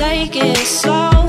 take it slow.